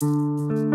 Música